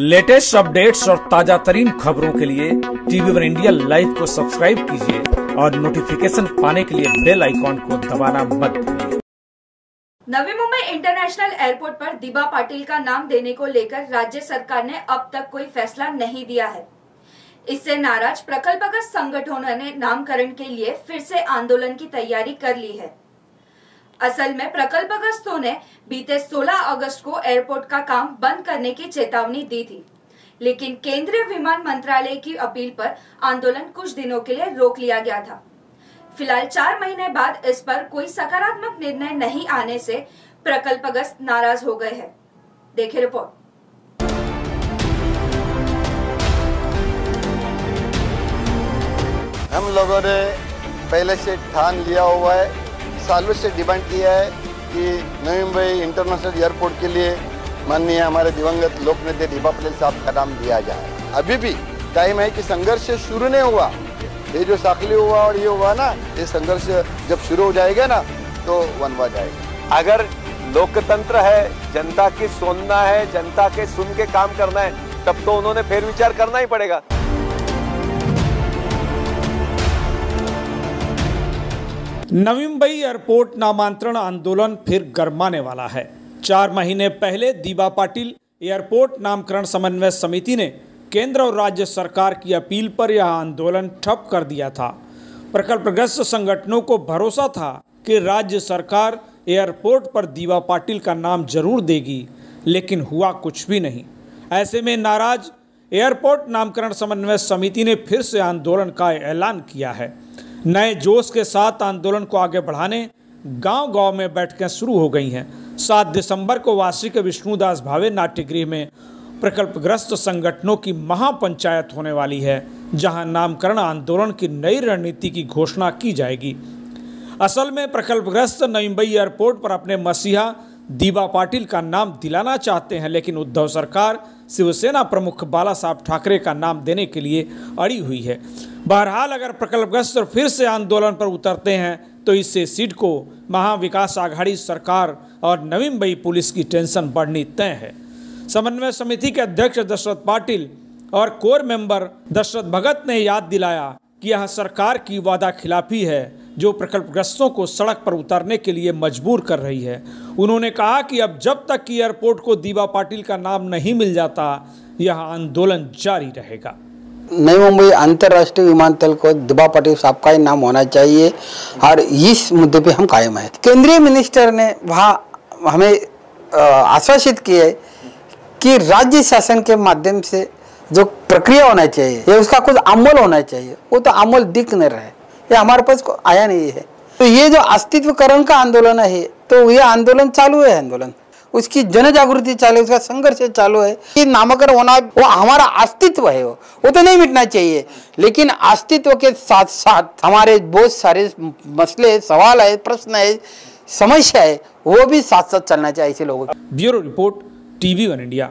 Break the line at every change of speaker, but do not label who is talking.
Latest updates और ताज़ा तरीन खबरों के लिए टीवी वन इंडिया लाइव को सब्सक्राइब कीजिए और नोटिफिकेशन पाने के लिए बेल आइकॉन को दबाना मत भूलिए।
नवी मुंबई इंटरनेशनल एयरपोर्ट पर दिबा पाटिल का नाम देने को लेकर राज्य सरकार ने अब तक कोई फैसला नहीं दिया है। इससे नाराज़ प्रकल्पगत संगठनों ने नामकरण के लिए फिर से आंदोलन की तैयारी कर ली है। असल में प्रकल्पग्रस्तों ने बीते 16 अगस्त को एयरपोर्ट का काम बंद करने की चेतावनी दी थी। लेकिन केंद्रीय विमान मंत्रालय की अपील पर आंदोलन कुछ दिनों के लिए रोक लिया गया था। फ़िलहाल चार महीने बाद इस पर कोई सकारात्मक निर्णय नहीं आने से प्रकल्पग्रस्त नाराज़ हो गए हैं। देखे रिपोर्ट।
हम लोगों ने पहले से ठान लिया हुआ है सालों से डिमांड किया है कि नवी मुंबई इंटरनेशनल एयरपोर्ट के लिए माननीय हमारे दिवंगत लोक नेता पटेल साहब का नाम दिया जाए। अभी भी टाइम है कि संघर्ष शुरू नहीं हुआ। ये जो साखली हुआ और ये हुआ ना, ये संघर्ष जब शुरू हो जाएगा ना तो वनवा जाएगा।
अगर लोकतंत्र है, जनता की सुनना है, जनता के सुन के काम करना है, तब तो उन्होंने फेर विचार करना ही पड़ेगा।
नवी मुंबई एयरपोर्ट नामांतरण आंदोलन फिर गरमाने वाला है। चार महीने पहले दीबा पाटिल एयरपोर्ट नामकरण समन्वय समिति ने केंद्र और राज्य सरकार की अपील पर यह आंदोलन ठप कर दिया था। प्रकल्पग्रस्त संगठनों को भरोसा था कि राज्य सरकार एयरपोर्ट पर दीवा पाटिल का नाम ज़रूर देगी, लेकिन हुआ कुछ भी नहीं। ऐसे में नाराज़ एयरपोर्ट नामकरण समन्वय समिति ने फिर से आंदोलन का ऐलान किया है। नए जोश के साथ आंदोलन को आगे बढ़ाने गांव-गांव में बैठकें शुरू हो गई हैं। सात दिसंबर को वार्षिक विष्णुदास भावे नाट्यगृह में प्रकल्पग्रस्त संगठनों की महापंचायत होने वाली है, जहाँ नामकरण आंदोलन की नई रणनीति की घोषणा की जाएगी। असल में प्रकल्पग्रस्त नई मुंबई एयरपोर्ट पर अपने मसीहा दीबा पाटिल का नाम दिलाना चाहते हैं, लेकिन उद्धव सरकार, शिवसेना प्रमुख बाला साहब ठाकरे का नाम देने के लिए अड़ी हुई है। बहरहाल अगर प्रकल्पग्रस्त फिर से आंदोलन पर उतरते हैं तो इससे सीट को महाविकास आघाड़ी सरकार और नवी मुंबई पुलिस की टेंशन बढ़नी तय है। समन्वय समिति के अध्यक्ष दशरथ पाटिल और कोर मेंबर दशरथ भगत ने याद दिलाया कि यह सरकार की वादा खिलाफी है, जो प्रकल्पग्रस्तों को सड़क पर उतरने के लिए मजबूर कर रही है। उन्होंने कहा कि अब जब तक कि एयरपोर्ट को दीवा पाटिल का नाम नहीं मिल जाता, यह आंदोलन जारी रहेगा।
नई मुंबई अंतर्राष्ट्रीय विमानतल को दिबा पटेल साहब का ही नाम होना चाहिए। और इस मुद्दे पे हम कायम हैं। केंद्रीय मिनिस्टर ने वहाँ हमें आश्वासित किया कि राज्य शासन के माध्यम से जो प्रक्रिया होना चाहिए, या उसका कुछ अमल होना चाहिए, वो तो अमल दिख नहीं रहा। ये हमारे पास आया नहीं है। तो ये जो अस्तित्वकरण का आंदोलन है तो ये आंदोलन चालू है आंदोलन? उसकी जन जागृति चालू, उसका संघर्ष चालू है। कि नामकरण होना, वो हमारा अस्तित्व है वो। वो तो नहीं मिटना चाहिए। लेकिन अस्तित्व के साथ साथ हमारे बहुत सारे मसले, सवाल है, प्रश्न है, समस्या है, वो भी साथ साथ चलना चाहिए ऐसे लोगों
bureau report, TV one India.